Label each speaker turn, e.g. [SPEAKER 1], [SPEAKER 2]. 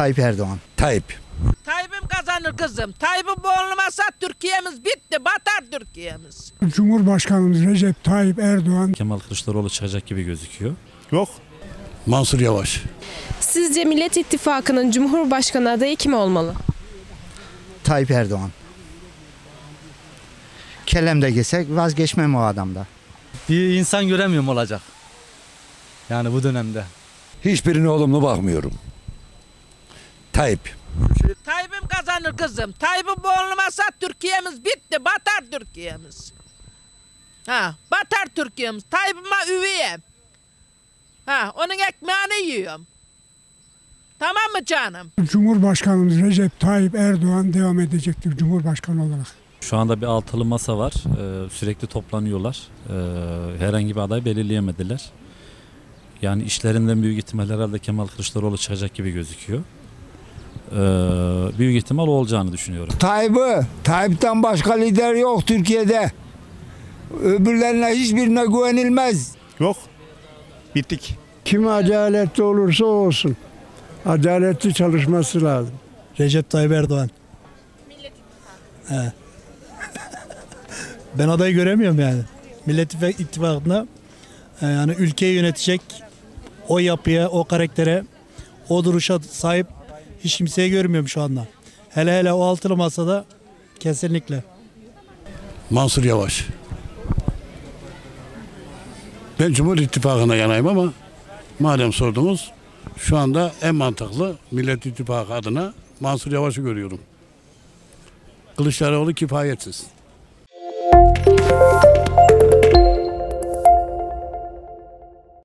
[SPEAKER 1] Tayyip Erdoğan.
[SPEAKER 2] Tayyip.
[SPEAKER 3] Tayyip'im kazanır kızım. Tayyip'im bu olmasa Türkiye'miz bitti. Batar Türkiye'miz.
[SPEAKER 4] Cumhurbaşkanımız Recep Tayyip Erdoğan
[SPEAKER 5] Kemal Kılıçdaroğlu çıkacak gibi gözüküyor.
[SPEAKER 2] Yok. Mansur Yavaş.
[SPEAKER 6] Sizce Millet İttifakı'nın Cumhurbaşkanı adayı kim olmalı?
[SPEAKER 1] Tayyip Erdoğan. Kelemde gitsek vazgeçmem o adamda.
[SPEAKER 7] Bir insan göremiyorum olacak. Yani bu dönemde.
[SPEAKER 2] Hiçbirine olumlu bakmıyorum. Tayyip.
[SPEAKER 3] Tayyip'im kazanır kızım. Tayyip'im bu olmasa Türkiye'miz bitti. Batar Türkiye'miz. Ha, batar Türkiye'miz. Tayyip'ime üveyim. Ha, onun ekmeğini yiyorum. Tamam mı canım?
[SPEAKER 4] Cumhurbaşkanımız Recep Tayyip Erdoğan devam edecektir Cumhurbaşkanı olarak.
[SPEAKER 5] Şu anda bir altılı masa var. Ee, sürekli toplanıyorlar. Ee, herhangi bir aday belirleyemediler. Yani işlerinden büyük ihtimal herhalde Kemal Kılıçdaroğlu çıkacak gibi gözüküyor. Ee, büyük ihtimal olacağını düşünüyorum.
[SPEAKER 8] Tayyip'i, Tayyip'ten başka lider yok Türkiye'de. Öbürlerine hiçbirine güvenilmez.
[SPEAKER 2] Yok. Bittik.
[SPEAKER 9] Kim adaletli olursa olsun. Adaletli çalışması lazım.
[SPEAKER 7] Recep Tayyip Erdoğan. He. ben adayı göremiyorum yani. Millet İttifak- İttifakı'nda e, yani ülkeyi yönetecek o yapıya, o karaktere, o duruşa sahip hiç kimseyi görmüyorum şu anda. Hele hele o altılı masada kesinlikle.
[SPEAKER 2] Mansur Yavaş. Ben Cumhur İttifakı'na yanayım ama madem sordunuz şu anda en mantıklı Millet İttifakı adına Mansur Yavaş'ı görüyorum. Kılıçdaroğlu kifayetsiz.